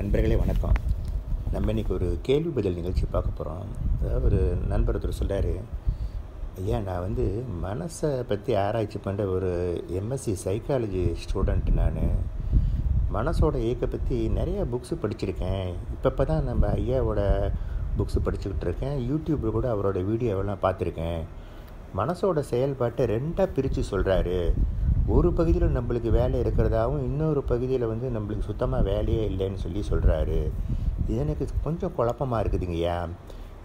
நண்பர்களே வணக்கம். நம்ம இன்றைக்கி ஒரு கேள்வி பதில் நிகழ்ச்சி பார்க்க போகிறோம் அதாவது ஒரு நண்பர் ஒருத்தர் சொல்கிறார் ஐயா நான் வந்து மனசை பற்றி ஆராய்ச்சி பண்ணுற ஒரு எம்எஸ்சி சைக்காலஜி ஸ்டூடெண்ட் நான். மனசோட இயக்க பற்றி நிறைய புக்ஸு படிச்சிருக்கேன். இப்போ தான் நம்ம ஐயாவோட புக்ஸு படிச்சுக்கிட்டு இருக்கேன். யூடியூப்பில் கூட அவரோட வீடியோவெல்லாம் பார்த்துருக்கேன். மனசோட செயல்பாட்டை ரெண்டாக பிரித்து சொல்கிறாரு ஒரு பகுதியில் நம்மளுக்கு வேலை இருக்கிறதாவும் இன்னொரு பகுதியில் வந்து நம்மளுக்கு சுத்தமாக வேலையே இல்லைன்னு சொல்லி சொல்கிறாரு இது எனக்கு கொஞ்சம் குழப்பமாக இருக்குதுங்கய்யா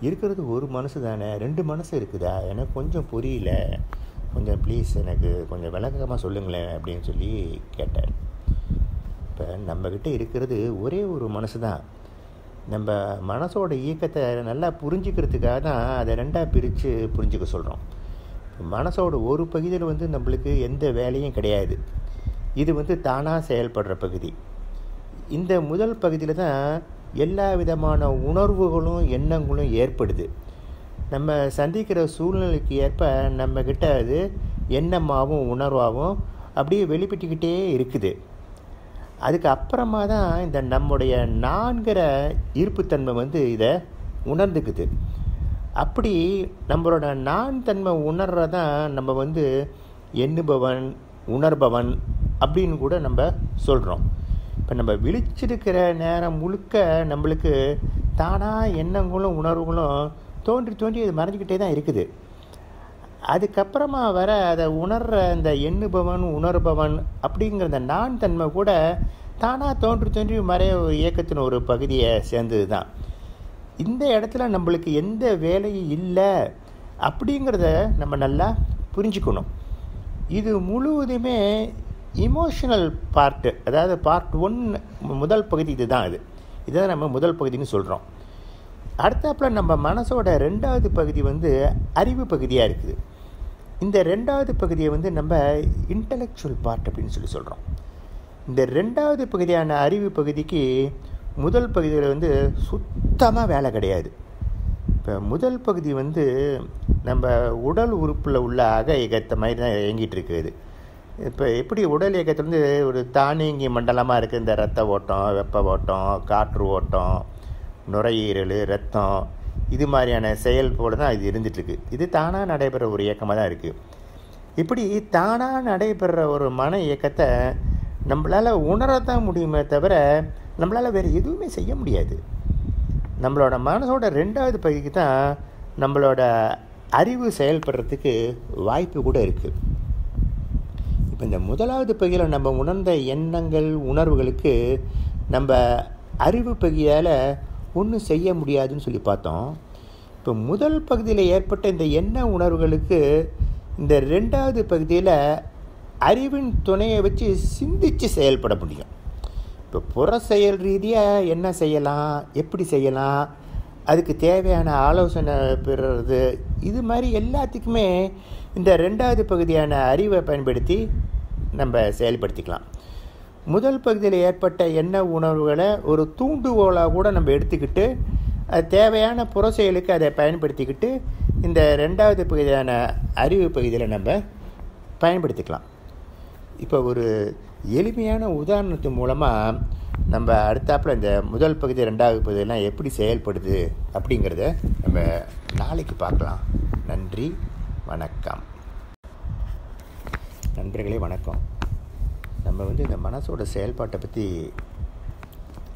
இருக்கிறது ஒரு மனசு தானே? ரெண்டு மனசு இருக்குதா? எனக்கு கொஞ்சம் புரியல. கொஞ்சம் ப்ளீஸ் எனக்கு கொஞ்சம் விளக்கமாக சொல்லுங்களேன் அப்படின்னு சொல்லி கேட்டார். இப்போ நம்மக்கிட்ட இருக்கிறது ஒரே ஒரு மனசு தான். நம்ம மனசோட இயக்கத்தை நல்லா புரிஞ்சுக்கிறதுக்காக தான் அதை ரெண்டாக பிரித்து புரிஞ்சுக்க சொல்கிறோம் மனசோட ஒரு பகுதியில் வந்து நம்மளுக்கு எந்த வேலையும் கிடையாது. இது வந்து தானாக செயல்படுற பகுதி. இந்த முதல் பகுதியில் தான் எல்லா விதமான உணர்வுகளும் எண்ணங்களும் ஏற்படுது. நம்ம சந்திக்கிற சூழ்நிலைக்கு ஏற்ப நம்மக்கிட்ட அது எண்ணமாகவும் உணர்வாகவும் அப்படியே வெளிப்பட்டுக்கிட்டே இருக்குது. அதுக்கு அப்புறமா தான் இந்த நம்முடைய நான்கிற ஈர்ப்புத்தன்மை வந்து இதை உணர்ந்துக்குது. அப்படி நம்மளோட நான் தன்மை உணர்றதான் நம்ம வந்து எண்ணுபவன் உணர்பவன் அப்படின்னு கூட நம்ம சொல்கிறோம் இப்போ நம்ம விழிச்சிருக்கிற நேரம் முழுக்க நம்மளுக்கு தானாக எண்ணங்களும் உணர்வுகளும் தோன்றி தோன்றி அது மறைஞ்சிக்கிட்டே தான் இருக்குது. அதுக்கப்புறமா வர அதை உணர்கிற அந்த எண்ணுபவன் உணர்பவன் அப்படிங்கிற அந்த நான் தன்மை கூட தானாக தோன்றி தோன்றி மறைய இயக்கத்தின் ஒரு பகுதியை சேர்ந்தது தான் இந்த இடத்துல நம்மளுக்கு எந்த வேலையும் இல்லை அப்படிங்கிறத நம்ம நல்லா புரிஞ்சுக்கணும். இது முழுவதுமே இமோஷனல் பார்ட்டு அதாவது பார்ட் ஒன் முதல் பகுதி இது தான் இது இதுதான் நம்ம முதல் பகுதின்னு சொல்கிறோம் அடுத்தாப்பில் நம்ம மனசோட ரெண்டாவது பகுதி வந்து அறிவு பகுதியாக இருக்குது. இந்த ரெண்டாவது பகுதியை வந்து நம்ம இன்டலெக்சுவல் பார்ட் அப்படின்னு சொல்லி சொல்கிறோம் இந்த ரெண்டாவது பகுதியான அறிவு பகுதிக்கு முதல் பகுதியில் வந்து சுத்தமாக வேலை கிடையாது. இப்போ முதல் பகுதி வந்து நம்ம உடல் உறுப்பில் உள்ள அக இயக்கத்தை மாதிரி தான் இயங்கிட்டு இருக்குது. இப்போ எப்படி உடல் இயக்கத்தில் வந்து ஒரு தானியங்கி மண்டலமாக இருக்குது இந்த ரத்த ஓட்டம் வெப்ப ஓட்டம் காற்று ஓட்டம் நுரையீரல் ரத்தம் இது மாதிரியான செயல்போடு தான் இது இருந்துகிட்ருக்கு இது தானாக நடைபெற ஒரு இயக்கமாக தான் இருக்குது இப்படி தானாக நடைபெற ஒரு மன இயக்கத்தை நம்மளால் உணரத்தான் முடியுமே தவிர நம்மளால் வேறு எதுவுமே செய்ய முடியாது. நம்மளோட மனசோட ரெண்டாவது பகுதிக்கு தான் நம்மளோட அறிவு செயல்படுறதுக்கு வாய்ப்பு கூட இருக்குது இப்போ இந்த முதலாவது பகுதியில் நம்ம உணர்ந்த எண்ணங்கள் உணர்வுகளுக்கு நம்ம அறிவு பகுதியால் ஒன்றும் செய்ய முடியாதுன்னு சொல்லி பார்த்தோம். இப்போ முதல் பகுதியில் ஏற்பட்ட இந்த எண்ண உணர்வுகளுக்கு இந்த ரெண்டாவது பகுதியில் அறிவின் துணையை வச்சு சிந்தித்து செயல்பட முடியும். இப்போ புற செயல் ரீதியாக என்ன செய்யலாம்? எப்படி செய்யலாம்? அதுக்கு தேவையான ஆலோசனை பெறுறது. இது மாதிரி எல்லாத்துக்குமே இந்த ரெண்டாவது பகுதியான அறிவை பயன்படுத்தி நம்ம செயல்படுத்திக்கலாம். முதல் பகுதியில் ஏற்பட்ட எண்ண உணர்வுகளை ஒரு தூண்டுகோலாக கூட நம்ம எடுத்துக்கிட்டு அது தேவையான புற செயலுக்கு அதை பயன்படுத்திக்கிட்டு இந்த ரெண்டாவது பகுதியான அறிவு பகுதியில் நம்ம பயன்படுத்திக்கலாம். இப்போ ஒரு எளிமையான உதாரணத்து மூலமாக நம்ம அடுத்தாப்பில் இந்த முதல் பகுதி ரெண்டாவது பகுதியெல்லாம் எப்படி செயல்படுது அப்படிங்கிறத நம்ம நாளைக்கு பார்க்கலாம். நன்றி வணக்கம். நண்பர்களே வணக்கம். நம்ம வந்து இந்த மனசோட செயல்பாட்டை பற்றி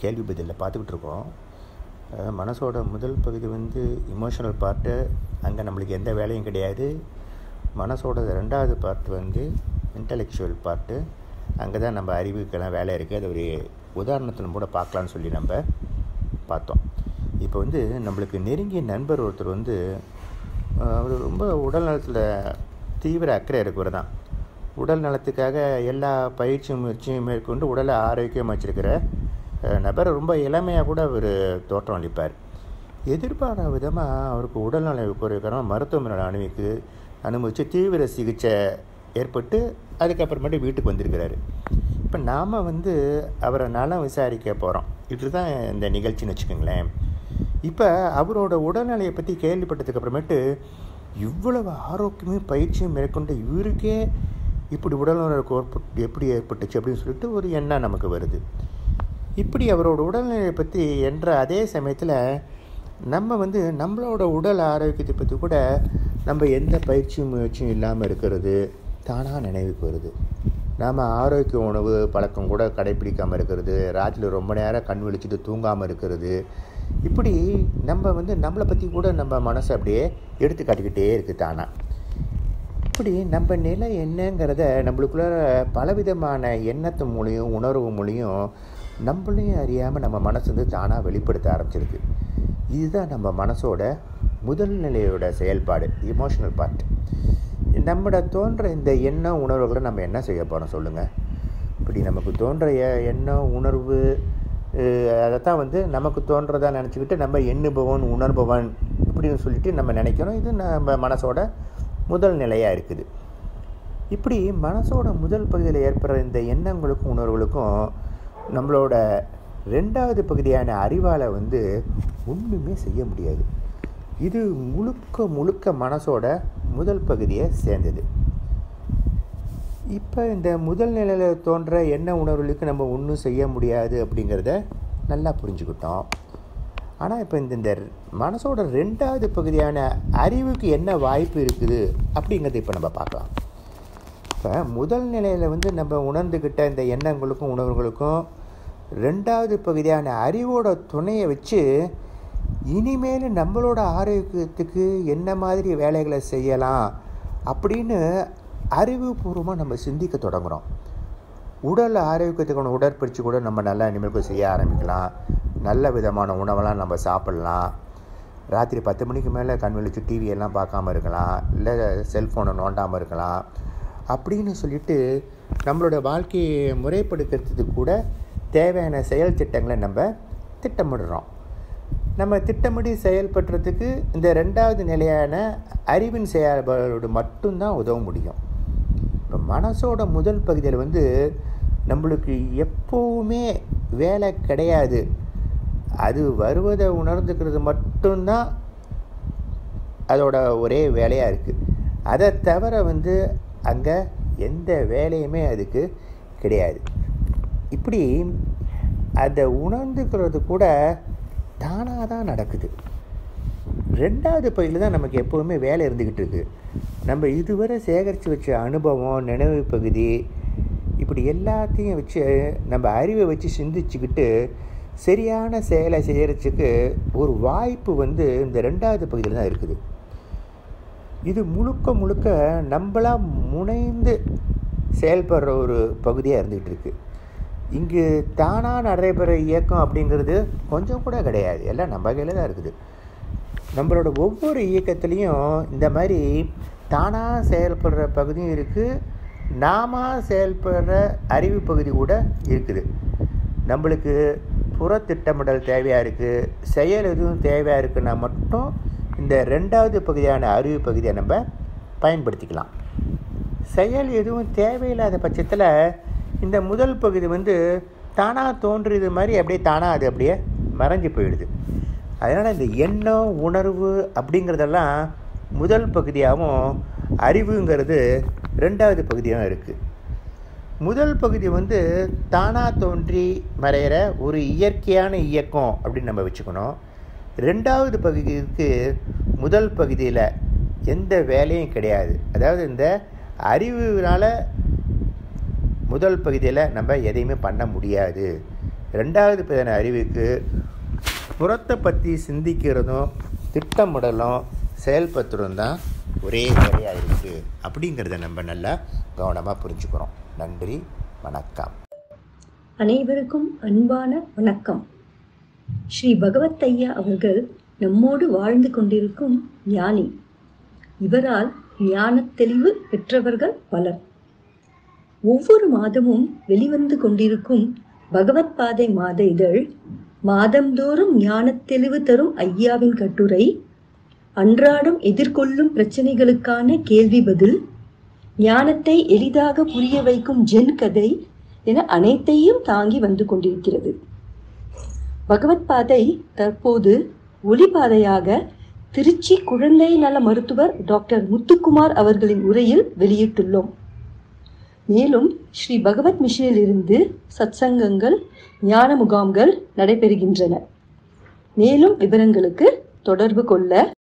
கேள்வி பதிலில் பார்த்துக்கிட்டு இருக்கோம். மனசோட முதல் பகுதி வந்து இமோஷனல் பார்ட்டு அங்கே நம்மளுக்கு எந்த வேலையும் கிடையாது. மனசோட ரெண்டாவது பார்ட் வந்து இன்டலெக்சுவல் பார்ட்டு அங்கே தான் நம்ம அறிவுக்கெல்லாம் வேலை இருக்குது அது ஒரு உதாரணத்தில் கூட பார்க்கலான்னு சொல்லி நம்ம பார்த்தோம். இப்போ வந்து நம்மளுக்கு நெருங்கிய நண்பர் ஒருத்தர் வந்து அவர் ரொம்ப உடல் நலத்தில் தீவிர அக்கறை இருக்கிறவர் தான் உடல் நலத்துக்காக எல்லா பயிற்சியும் முயற்சியும் மேற்கொண்டு உடலை ஆரோக்கியமாக வச்சுருக்கிற நபர் ரொம்ப இளமையாக கூட அவர் தோற்றம் அளிப்பார். எதிர்பாராத விதமாக அவருக்கு உடல்நலம் குறைக்காரமாக மருத்துவமனை அனுமதிக்கு அனுமதித்து தீவிர சிகிச்சை ஏற்பட்டு அதுக்கப்புறமேட்டு வீட்டுக்கு வந்திருக்கிறாரு. இப்போ நாம் வந்து அவரை நலம் விசாரிக்க போகிறோம் இதுதான் இந்த நிகழ்ச்சின்னு வச்சுக்கோங்களேன். இப்போ அவரோட உடல்நிலையை பற்றி கேள்விப்பட்டதுக்கப்புறமேட்டு இவ்வளவு ஆரோக்கியமும் பயிற்சியும் மேற்கொண்ட இவருக்கே இப்படி உடல்நலக்கு எப்படி ஏற்பட்டுச்சு அப்படின்னு சொல்லிட்டு ஒரு எண்ணம் நமக்கு வருது. இப்படி அவரோட உடல்நிலையை பற்றி என்ற அதே சமயத்தில் நம்ம வந்து நம்மளோட உடல் ஆரோக்கியத்தை பற்றி கூட நம்ம எந்த பயிற்சி முயற்சியும் இல்லாமல் இருக்கிறது. தானாக நினைவுக்கு வருது. நாம் ஆரோக்கிய உணவு பழக்கம் கூட கடைப்பிடிக்காமல் இருக்கிறது ராத்திரி ரொம்ப நேரம் கண் விழிச்சிட்டு தூங்காமல் இருக்கிறது. இப்படி நம்ம வந்து நம்மளை பற்றி கூட நம்ம மனசை அப்படியே எடுத்து காட்டிக்கிட்டே இருக்குது தானாக இப்படி நம்ம நிலை என்னங்கிறத நம்மளுக்குள்ள பலவிதமான எண்ணத்து மூலியம் உணர்வு மூலியம் நம்மளையும் அறியாமல் நம்ம மனசு வந்து தானாக வெளிப்படுத்த ஆரம்பிச்சிருக்கு. இதுதான் நம்ம மனசோட முதல் நிலையோட செயல்பாடு இமோஷனல் பார்ட் நம்மட தோன்ற இந்த எண்ணம் உணர்வுகளை நம்ம என்ன செய்ய போகிறோம் சொல்லுங்கள் இப்படி நமக்கு தோன்ற எ- எண்ணம் உணர்வு அதைத்தான் வந்து நமக்கு தோன்றதாக நினச்சிக்கிட்டு நம்ம எண்ணுபவன் உணர்பவன் இப்படின்னு சொல்லிட்டு நம்ம நினைக்கிறோம். இது நம்ம மனசோட முதல் நிலையாக இருக்குது. இப்படி மனசோட முதல் பகுதியில் ஏற்படுற இந்த எண்ணங்களுக்கும் உணர்வுகளுக்கும் நம்மளோட ரெண்டாவது பகுதியான அறிவால் வந்து ஒன்றுமே செய்ய முடியாது. இது முழுக்க முழுக்க மனசோட முதல் பகுதியை சேர்ந்தது. இப்போ இந்த முதல் நிலையில் தோன்ற எண்ண உணர்வுகளுக்கு நம்ம ஒன்றும் செய்ய முடியாது அப்படிங்கிறத நல்லா புரிஞ்சுக்கிட்டோம். ஆனால் இப்போ இந்த இந்த மனசோட ரெண்டாவது பகுதியான அறிவுக்கு என்ன வாய்ப்பு இருக்குது அப்படிங்கிறத இப்போ நம்ம பார்க்கலாம். இப்போ முதல் நிலையில் வந்து நம்ம உணர்ந்துக்கிட்ட இந்த எண்ணங்களுக்கும் உணர்வுகளுக்கும் ரெண்டாவது பகுதியான அறிவோட துணையை வச்சு இனிமேல் நம்மளோட ஆரோக்கியத்துக்கு என்ன மாதிரி வேலைகளை செய்யலாம் அப்படின்னு அறிவுபூர்வமாக நம்ம சிந்திக்க தொடங்குகிறோம் உடல் ஆரோக்கியத்துக்கான உடற்பயிற்சி கூட நம்ம நல்லா இனிமேல் செய்ய ஆரம்பிக்கலாம். நல்ல விதமான உணவெல்லாம் நம்ம சாப்பிட்லாம். ராத்திரி பத்து மணிக்கு மேலே கண் விழிச்சு டிவியெல்லாம் பார்க்காம இருக்கலாம். இல்லை செல்ஃபோனை நோண்டாமல் இருக்கலாம். அப்படின்னு சொல்லிட்டு நம்மளோட வாழ்க்கையை முறைப்படுத்துறதுக்கு கூட தேவையான செயல் திட்டங்களை நம்ம திட்டமிடுறோம். நம்ம திட்டமிடி செயல்படுறதுக்கு இந்த ரெண்டாவது நிலையான அறிவின் செயல்பாடு மட்டும்தான் உதவ முடியும். இப்போ மனசோட முதல் பகுதியில் வந்து நம்மளுக்கு எப்போவுமே வேலை கிடையாது. அது வருவதை உணர்ந்துக்கிறது மட்டும்தான் அதோட ஒரே வேலையாக இருக்குது அதை தவிர வந்து அங்கே எந்த வேலையுமே அதுக்கு கிடையாது. இப்படி அதை உணர்ந்துக்கிறது கூட தானாக தான் நடக்குது. ரெண்டாவது பகுதியில் தான் நமக்கு எப்போவுமே வேலை இருந்துக்கிட்டு இருக்குது நம்ம இதுவரை சேகரித்து வச்ச அனுபவம் நினைவு பகுதி இப்படி எல்லாத்தையும் வச்சு நம்ம அறிவை வச்சு சிந்திச்சுக்கிட்டு சரியான செயலை செய்கிறதுக்கு ஒரு வாய்ப்பு வந்து இந்த ரெண்டாவது பகுதியில் தான் இருக்குது. இது முழுக்க முழுக்க நம்மளாக முனைந்து செயல்படுற ஒரு பகுதியாக இருந்துகிட்டு இருக்குது இங்கு தானாக நடைபெற இயக்கம் அப்படிங்கிறது கொஞ்சம் கூட கிடையாது. எல்லாம் நம்ம கையில் தான் இருக்குது. நம்மளோட ஒவ்வொரு இயக்கத்துலேயும் இந்த மாதிரி தானாக செயல்படுற பகுதியும் இருக்குது நாம செயல்படுற அறிவு பகுதி கூட இருக்குது. நம்மளுக்கு புற திட்டமிடல் தேவையாக இருக்குது செயல் எதுவும் தேவையாக இருக்குன்னா மட்டும் இந்த ரெண்டாவது பகுதியான அறிவு பகுதியை நம்ம பயன்படுத்திக்கலாம். செயல் எதுவும் தேவையில்லாத பட்சத்தில் இந்த முதல் பகுதி வந்து தானாக தோன்றியது மாதிரி அப்படியே தானாக அது அப்படியே மறைஞ்சு போயிடுது. அதனால் இந்த எண்ணம் உணர்வு அப்படிங்கிறதெல்லாம் முதல் பகுதியாகவும் அறிவுங்கிறது ரெண்டாவது பகுதியாகவும் இருக்குது முதல் பகுதி வந்து தானாக தோன்றி மறையிற ஒரு இயற்கையான இயக்கம் அப்படின்னு நம்ம வச்சுக்கணும். ரெண்டாவது பகுதிக்கு முதல் பகுதியில் எந்த வேலையும் கிடையாது. அதாவது இந்த அறிவுனால் முதல் பகுதியில் நம்ம எதையுமே பண்ண முடியாது. ரெண்டாவது பகுதியான அறிவுக்கு புறத்தை பற்றி சிந்திக்கிறதும் திட்டமிடலும் செயல்படுத்துறதும் தான் ஒரே வேலையாக இருக்குது அப்படிங்கிறத நம்ம நல்லா கவனமாக புரிஞ்சுக்கிறோம் நன்றி வணக்கம். அனைவருக்கும் அன்பான வணக்கம். ஸ்ரீ பகவத் ஐயா அவர்கள் நம்மோடு வாழ்ந்து கொண்டிருக்கும் ஞானி. இவரால் ஞான தெளிவு பெற்றவர்கள் பலர். ஒவ்வொரு மாதமும் வெளிவந்து கொண்டிருக்கும் பகவத் பாதை மாத இதழ் மாதந்தோறும் ஞானத் தெளிவு தரும் ஐயாவின் கட்டுரை அன்றாடம் எதிர்கொள்ளும் பிரச்சனைகளுக்கான கேள்வி பதில் ஞானத்தை எளிதாக புரிய வைக்கும் ஜென் கதை என அனைத்தையும் தாங்கி வந்து கொண்டிருக்கிறது. பகவத் பாதை தற்போது ஒளிபாதையாக திருச்சி குழந்தை நல மருத்துவர் டாக்டர் முத்துக்குமார் அவர்களின் உரையில் வெளியிட்டுள்ளோம். மேலும் ஸ்ரீ பகவத் மிஷனிலிருந்து சத்சங்கங்கள் ஞான முகாம்கள் நடைபெறுகின்றன. மேலும் விவரங்களுக்கு தொடர்பு கொள்ள